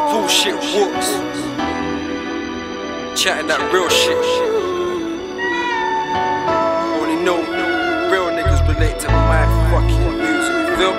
bullshit whoops. Chatting that real shit. Only know real niggas relate to my fucking music, feel?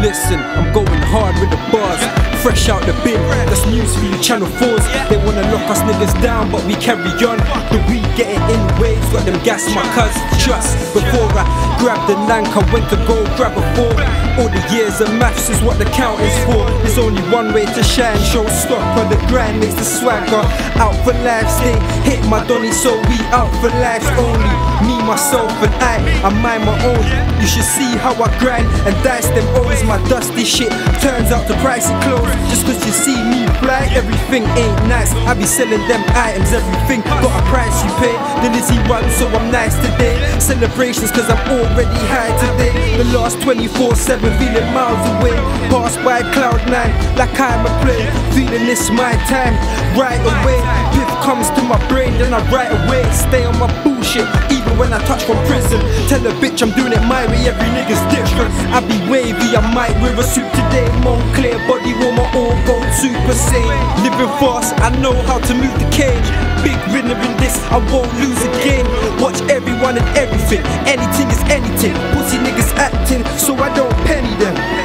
Listen, I'm going hard with the bars. Fresh out the bin, that's for you channel 4s. They wanna lock us niggas down, but we carry on. The we get it in waves, got them gas my cuz. Trust, before I grabbed the nank, I went to go grab a fork. All the years of maths is what the count is for. There's only one way to shine, show stock the grind, makes the swagger. Out for life, stay hit my donny, so we out for life only. Myself, and I, I mind my own. You should see how I grind and dice them O's. My dusty shit turns out to pricey clothes. Just cause you see me fly, everything ain't nice. I be selling them items, everything got a price you pay. The Lizzie run, so I'm nice today. Celebrations cause I'm already high today. The last 24 7 feeling miles away. Passed by cloud nine, like I'm a play. Feeling this my time, right away. Piff comes to my brain, then I write away. Stay on my bullshit, even when I touch from prison. Tell a bitch I'm doing it my way, every nigga's different. I be wavy, I might wear a suit today. Moncler body warmer, all gold super sane. Living fast, I know how to move the cage. Big winner in this, I won't lose again. Watch everyone and everything, anything is anything. Pussy niggas acting, so I don't penny them.